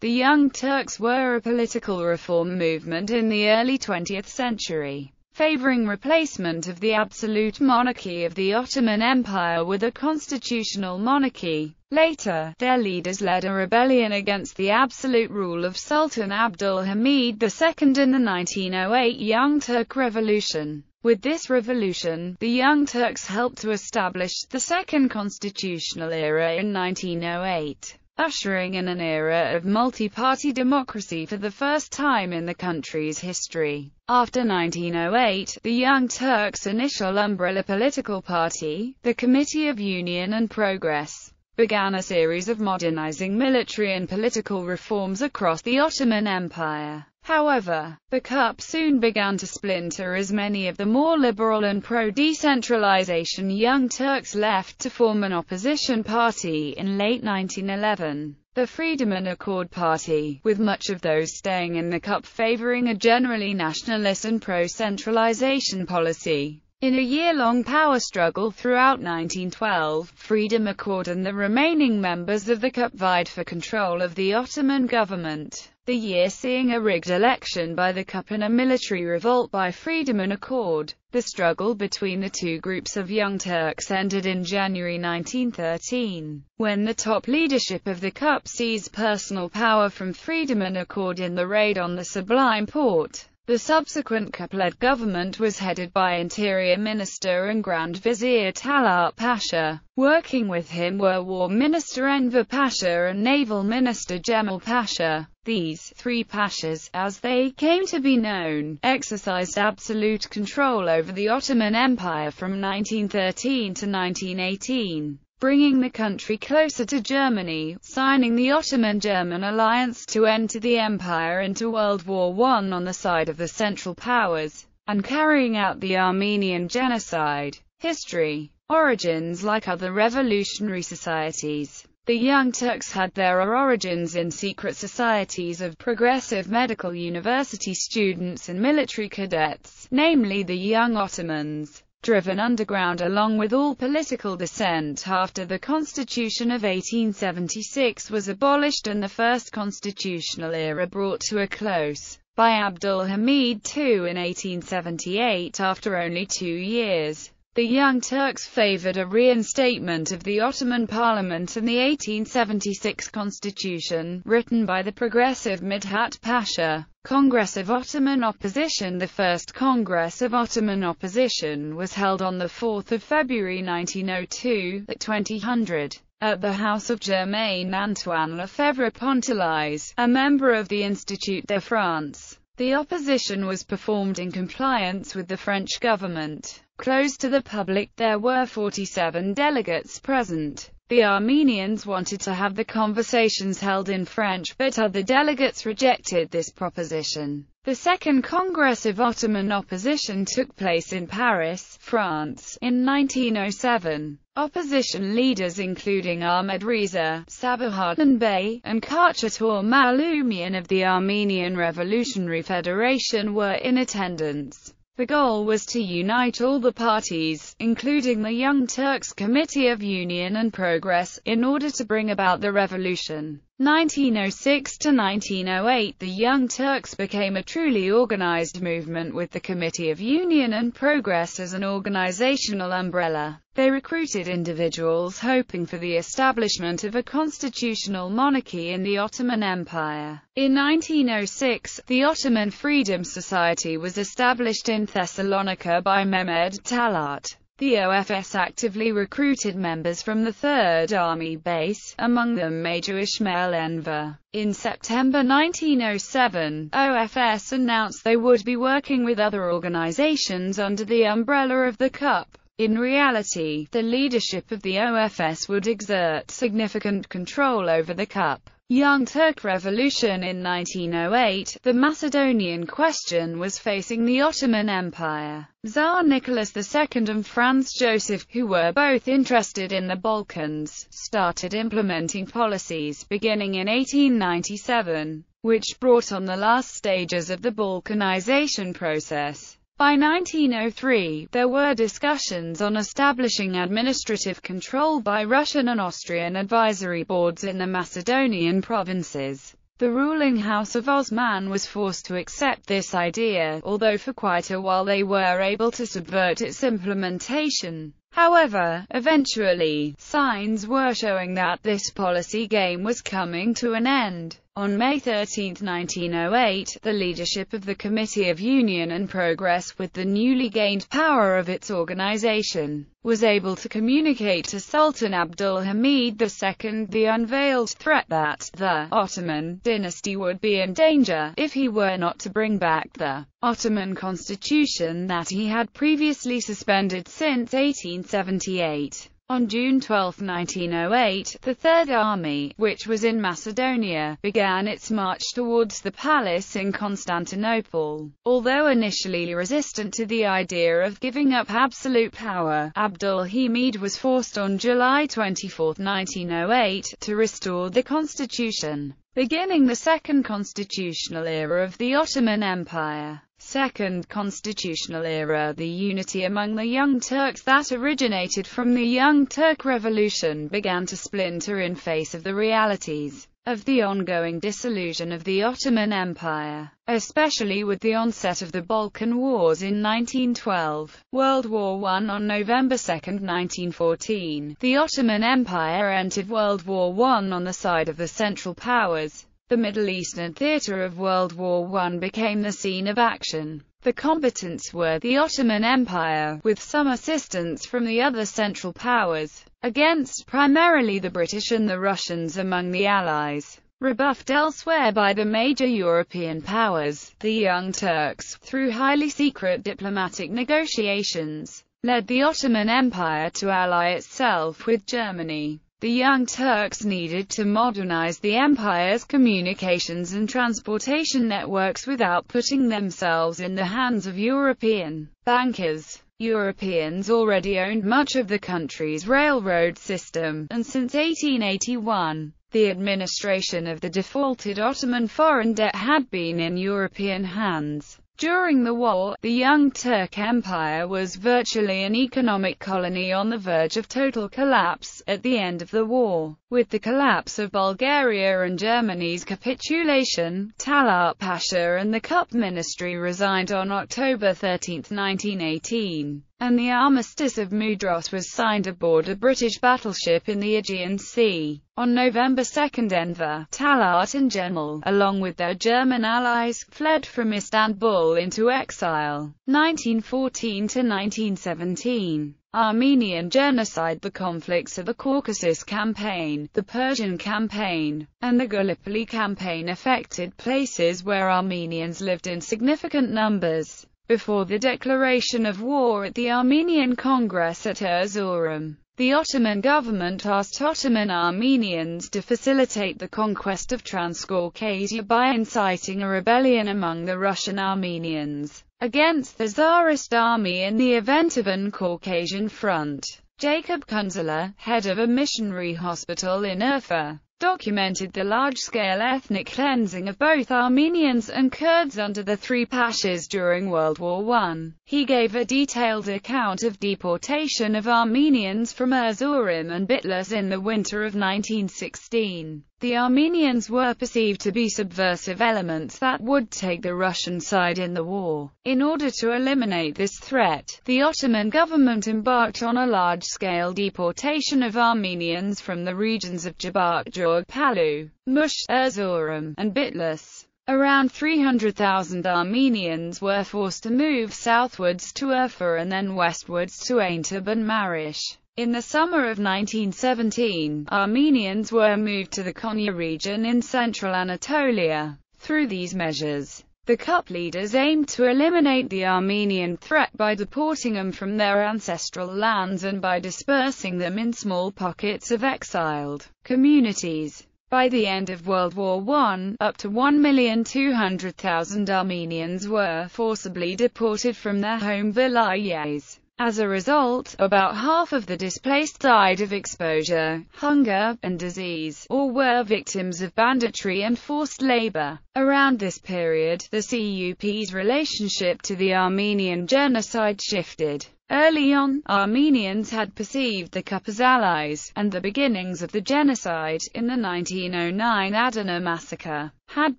The Young Turks were a political reform movement in the early 20th century, favoring replacement of the absolute monarchy of the Ottoman Empire with a constitutional monarchy. Later, their leaders led a rebellion against the absolute rule of Sultan Abdul Hamid II in the 1908 Young Turk Revolution. With this revolution, the Young Turks helped to establish the second constitutional era in 1908 ushering in an era of multi-party democracy for the first time in the country's history. After 1908, the Young Turks' initial umbrella political party, the Committee of Union and Progress, began a series of modernizing military and political reforms across the Ottoman Empire. However, the CUP soon began to splinter as many of the more liberal and pro-decentralization Young Turks left to form an opposition party in late 1911, the Freedom and Accord Party, with much of those staying in the CUP favoring a generally nationalist and pro-centralization policy. In a year-long power struggle throughout 1912, Freedom Accord and the remaining members of the CUP vied for control of the Ottoman government the year seeing a rigged election by the CUP and a military revolt by Freedom and Accord. The struggle between the two groups of Young Turks ended in January 1913, when the top leadership of the CUP seized personal power from Freedom and Accord in the raid on the Sublime Porte. The subsequent CUP-led government was headed by Interior Minister and Grand Vizier Talat Pasha. Working with him were War Minister Enver Pasha and Naval Minister Jemal Pasha. These three pashas, as they came to be known, exercised absolute control over the Ottoman Empire from 1913 to 1918 bringing the country closer to Germany, signing the Ottoman-German alliance to enter the empire into World War I on the side of the Central Powers, and carrying out the Armenian genocide. History. Origins Like other revolutionary societies, the Young Turks had their origins in secret societies of progressive medical university students and military cadets, namely the Young Ottomans driven underground along with all political dissent after the Constitution of 1876 was abolished and the first constitutional era brought to a close by Abdul Hamid II in 1878 after only two years. The Young Turks favored a reinstatement of the Ottoman Parliament and the 1876 constitution, written by the progressive Midhat Pasha. Congress of Ottoman Opposition The first Congress of Ottoman Opposition was held on 4 February 1902, at 2000, at the house of Germain Antoine Lefèvre-Pontalis, a member of the Institut de France. The opposition was performed in compliance with the French government. Closed to the public there were 47 delegates present. The Armenians wanted to have the conversations held in French, but other delegates rejected this proposition. The Second Congress of Ottoman Opposition took place in Paris, France, in 1907. Opposition leaders including Ahmed Reza, Sabahattin Bey, and Khachatur Malumian of the Armenian Revolutionary Federation were in attendance. The goal was to unite all the parties, including the Young Turks Committee of Union and Progress, in order to bring about the revolution. 1906 to 1908 The Young Turks became a truly organized movement with the Committee of Union and Progress as an organizational umbrella. They recruited individuals hoping for the establishment of a constitutional monarchy in the Ottoman Empire. In 1906, the Ottoman Freedom Society was established in Thessalonica by Mehmed Talat. The OFS actively recruited members from the 3rd Army Base, among them Major Ismail Enver. In September 1907, OFS announced they would be working with other organizations under the umbrella of the CUP. In reality, the leadership of the OFS would exert significant control over the CUP. Young Turk Revolution in 1908, the Macedonian question was facing the Ottoman Empire. Tsar Nicholas II and Franz Joseph, who were both interested in the Balkans, started implementing policies beginning in 1897, which brought on the last stages of the Balkanization process. By 1903, there were discussions on establishing administrative control by Russian and Austrian advisory boards in the Macedonian provinces. The ruling House of Osman was forced to accept this idea, although for quite a while they were able to subvert its implementation. However, eventually, signs were showing that this policy game was coming to an end. On May 13, 1908, the leadership of the Committee of Union and Progress with the newly gained power of its organization, was able to communicate to Sultan Abdul Hamid II the unveiled threat that the Ottoman dynasty would be in danger if he were not to bring back the Ottoman constitution that he had previously suspended since 1878. On June 12, 1908, the Third Army, which was in Macedonia, began its march towards the palace in Constantinople. Although initially resistant to the idea of giving up absolute power, Abdul Hamid was forced on July 24, 1908, to restore the constitution, beginning the second constitutional era of the Ottoman Empire. Second Constitutional Era The unity among the Young Turks that originated from the Young Turk Revolution began to splinter in face of the realities of the ongoing dissolution of the Ottoman Empire, especially with the onset of the Balkan Wars in 1912. World War I On November 2, 1914, the Ottoman Empire entered World War I on the side of the Central Powers. The Middle Eastern theater of World War I became the scene of action. The combatants were the Ottoman Empire, with some assistance from the other Central Powers, against primarily the British and the Russians among the Allies. Rebuffed elsewhere by the major European powers, the Young Turks, through highly secret diplomatic negotiations, led the Ottoman Empire to ally itself with Germany. The Young Turks needed to modernize the empire's communications and transportation networks without putting themselves in the hands of European bankers. Europeans already owned much of the country's railroad system, and since 1881, the administration of the defaulted Ottoman foreign debt had been in European hands. During the war, the Young Turk Empire was virtually an economic colony on the verge of total collapse. At the end of the war, with the collapse of Bulgaria and Germany's capitulation, Talat Pasha and the Cup Ministry resigned on October 13, 1918 and the Armistice of Mudros was signed aboard a British battleship in the Aegean Sea. On November 2 Enver, Talat and Cemal, along with their German allies, fled from Istanbul into exile. 1914–1917 Armenian genocide The conflicts of the Caucasus Campaign, the Persian Campaign, and the Gallipoli Campaign affected places where Armenians lived in significant numbers. Before the declaration of war at the Armenian Congress at Erzurum, the Ottoman government asked Ottoman Armenians to facilitate the conquest of Transcaucasia by inciting a rebellion among the Russian Armenians against the Tsarist army in the event of an Caucasian front. Jakob Künzler, head of a missionary hospital in Urfa, documented the large-scale ethnic cleansing of both Armenians and Kurds under the three Pashas during World War I. He gave a detailed account of deportation of Armenians from Erzurum and Bitlis in the winter of 1916. The Armenians were perceived to be subversive elements that would take the Russian side in the war. In order to eliminate this threat, the Ottoman government embarked on a large-scale deportation of Armenians from the regions of Jabakjog, Palu, Mush, Erzurum, and Bitlis. Around 300,000 Armenians were forced to move southwards to Urfa and then westwards to Aintab and Marash. In the summer of 1917, Armenians were moved to the Konya region in central Anatolia. Through these measures, the CUP leaders aimed to eliminate the Armenian threat by deporting them from their ancestral lands and by dispersing them in small pockets of exiled communities. By the end of World War I, up to 1,200,000 Armenians were forcibly deported from their home vilayets. As a result, about half of the displaced died of exposure, hunger, and disease, or were victims of banditry and forced labor. Around this period, the CUP's relationship to the Armenian genocide shifted. Early on, Armenians had perceived the Cup as allies, and the beginnings of the genocide, in the 1909 Adana massacre, had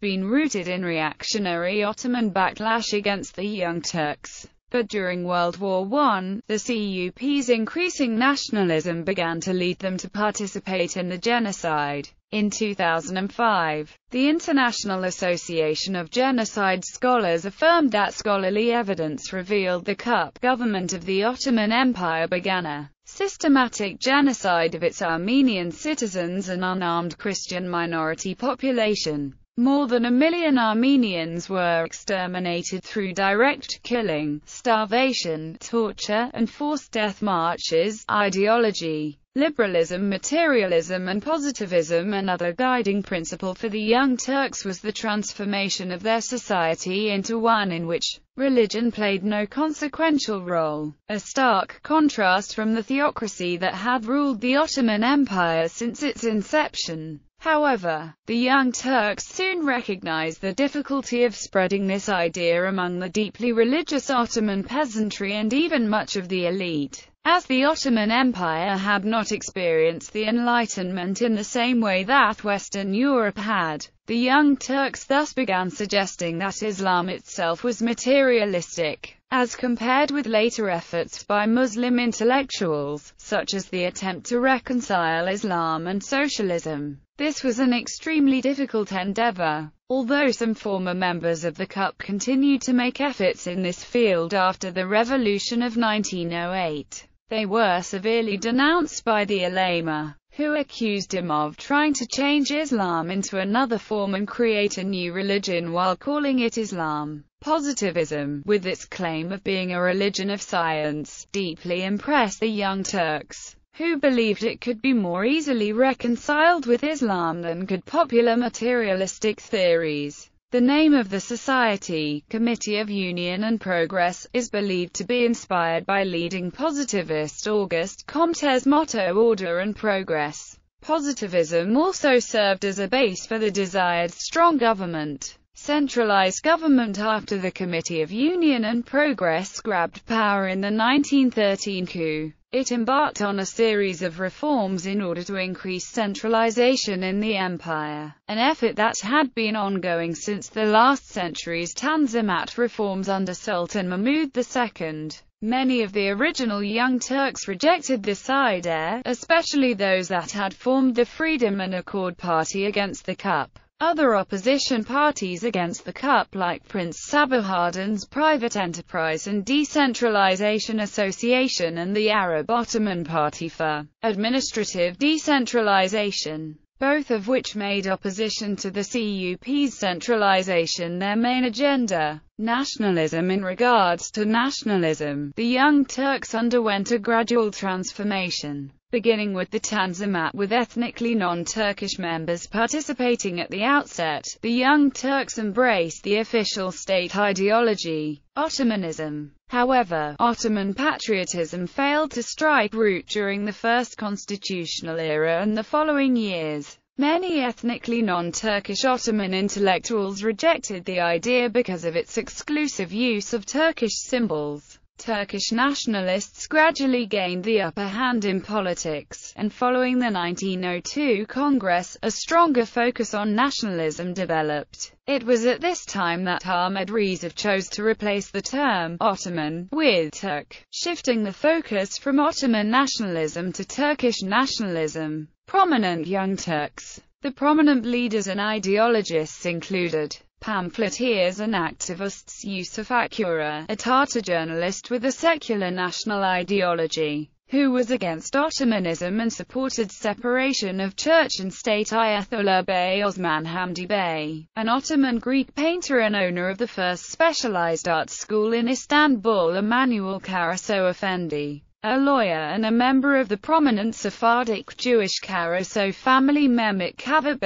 been rooted in reactionary Ottoman backlash against the Young Turks. But during World War I, the CUP's increasing nationalism began to lead them to participate in the genocide. In 2005, the International Association of Genocide Scholars affirmed that scholarly evidence revealed the Cup government of the Ottoman Empire began a systematic genocide of its Armenian citizens and unarmed Christian minority population. More than a million Armenians were exterminated through direct killing, starvation, torture, and forced death marches. Ideology Liberalism, materialism and positivism Another guiding principle for the Young Turks was the transformation of their society into one in which religion played no consequential role, a stark contrast from the theocracy that had ruled the Ottoman Empire since its inception. However, the Young Turks soon recognized the difficulty of spreading this idea among the deeply religious Ottoman peasantry and even much of the elite. As the Ottoman Empire had not experienced the Enlightenment in the same way that Western Europe had, the Young Turks thus began suggesting that Islam itself was materialistic, as compared with later efforts by Muslim intellectuals, such as the attempt to reconcile Islam and socialism. This was an extremely difficult endeavor. Although some former members of the CUP continued to make efforts in this field after the revolution of 1908, they were severely denounced by the ulama, who accused him of trying to change Islam into another form and create a new religion while calling it Islam. Positivism, with its claim of being a religion of science, deeply impressed the Young Turks who believed it could be more easily reconciled with Islam than could popular materialistic theories. The name of the society, Committee of Union and Progress, is believed to be inspired by leading positivist Auguste Comte's motto Order and Progress. Positivism also served as a base for the desired strong government. Centralized government After the Committee of Union and Progress grabbed power in the 1913 coup, it embarked on a series of reforms in order to increase centralization in the empire, an effort that had been ongoing since the last century's Tanzimat reforms under Sultan Mahmud II. Many of the original Young Turks rejected this idea, especially those that had formed the Freedom and Accord Party against the CUP. Other opposition parties against the CUP like Prince Sabahaddin's Private Enterprise and Decentralization Association and the Arab Ottoman Party for administrative decentralization, both of which made opposition to the CUP's centralization their main agenda. Nationalism In regards to nationalism, the Young Turks underwent a gradual transformation beginning with the Tanzimat with ethnically non-Turkish members participating at the outset, the Young Turks embraced the official state ideology, Ottomanism. However, Ottoman patriotism failed to strike root during the first constitutional era and the following years. Many ethnically non-Turkish Ottoman intellectuals rejected the idea because of its exclusive use of Turkish symbols. Turkish nationalists gradually gained the upper hand in politics, and following the 1902 Congress, a stronger focus on nationalism developed. It was at this time that Ahmed Rezov chose to replace the term Ottoman with Turk, shifting the focus from Ottoman nationalism to Turkish nationalism. Prominent Young Turks The prominent leaders and ideologists included pamphleteers and activists Yusuf Akçura, a Tatar journalist with a secular national ideology, who was against Ottomanism and supported separation of church and state Ayatollah Bey Osman Hamdi Bey, an Ottoman Greek painter and owner of the first specialized art school in Istanbul Emanuel Carasso Effendi a lawyer and a member of the prominent Sephardic Jewish Carasso family Mehmet Cavid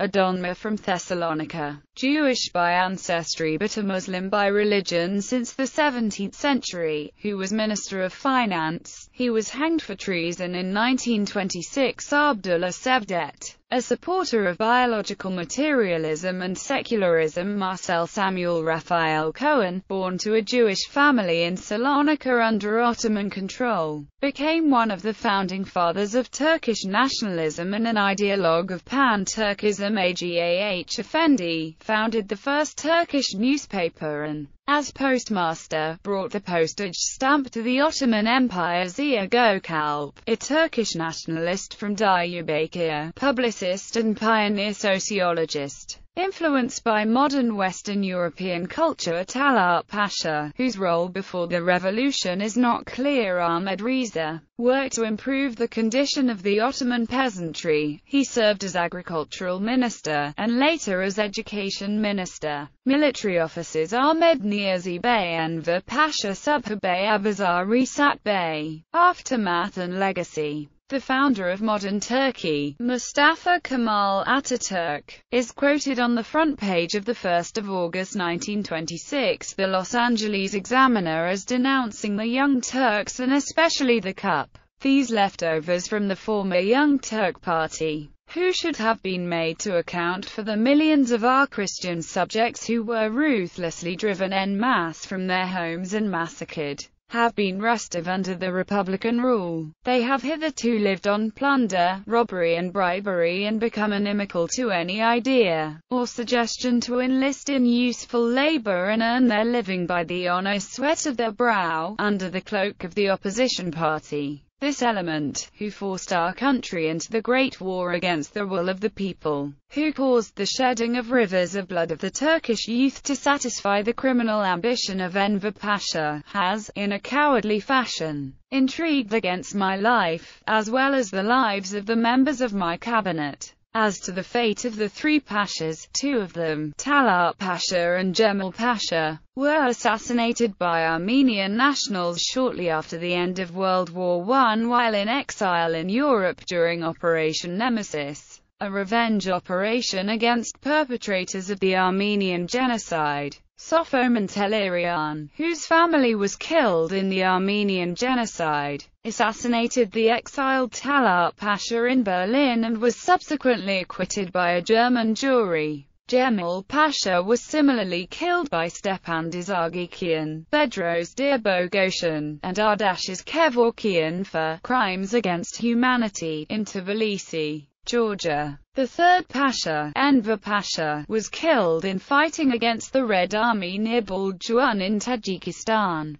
a Dönme from Thessalonica, Jewish by ancestry but a Muslim by religion since the 17th century, who was Minister of Finance. He was hanged for treason in 1926 Abdullah Cevdet, A supporter of biological materialism and secularism, Marcel Samuel Raphael Cohen, born to a Jewish family in Salonika under Ottoman control, became one of the founding fathers of Turkish nationalism and an ideologue of pan-Turkism. Agah Effendi founded the first Turkish newspaper and as postmaster, brought the postage stamp to the Ottoman Empire Ziya Gökalp, a Turkish nationalist from Diyarbakir, publicist and pioneer sociologist. Influenced by modern Western European culture Talat Pasha, whose role before the revolution is not clear Ahmed Reza, worked to improve the condition of the Ottoman peasantry. He served as agricultural minister, and later as education minister. Military officers Ahmed Niazi Bey Enver Pasha Subha Bey Abazar Resat Bey. Aftermath and legacy the founder of modern Turkey, Mustafa Kemal Ataturk, is quoted on the front page of the 1st of August 1926 The Los Angeles Examiner as denouncing the Young Turks and especially the CUP. These leftovers from the former Young Turk Party, who should have been made to account for the millions of our Christian subjects who were ruthlessly driven en masse from their homes and massacred have been restive under the Republican rule. They have hitherto lived on plunder, robbery and bribery and become inimical to any idea or suggestion to enlist in useful labor and earn their living by the honest sweat of their brow, under the cloak of the opposition party. This element, who forced our country into the Great War against the will of the people, who caused the shedding of rivers of blood of the Turkish youth to satisfy the criminal ambition of Enver Pasha, has, in a cowardly fashion, intrigued against my life, as well as the lives of the members of my cabinet. As to the fate of the three pashas, two of them, Talat Pasha and Jemal Pasha, were assassinated by Armenian nationals shortly after the end of World War I while in exile in Europe during Operation Nemesis, a revenge operation against perpetrators of the Armenian genocide. Tehlirian, whose family was killed in the Armenian genocide, assassinated the exiled Talat Pasha in Berlin and was subsequently acquitted by a German jury. Jemal Pasha was similarly killed by Stepan Dzaghikian, Bedros Boghossian, and Ardashir Kevorkian for crimes against humanity in Tbilisi. Georgia. The third Pasha, Enver Pasha, was killed in fighting against the Red Army near Baljuan in Tajikistan.